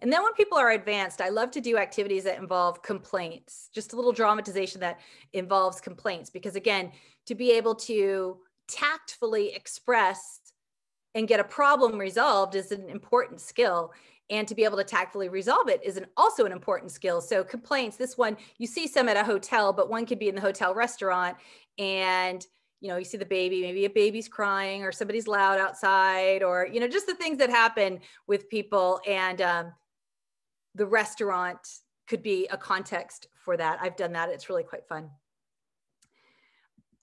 And then when people are advanced, I love to do activities that involve complaints, just a little dramatization that involves complaints. Because again, to be able to tactfully express and get a problem resolved is an important skill. And to be able to tactfully resolve it is an, also an important skill. So complaints this one you see some at a hotel but one could be in the hotel restaurant and you know you see the baby maybe a baby's crying or somebody's loud outside or you know just the things that happen with people. And um, the restaurant could be a context for that. I've done that. It's really quite fun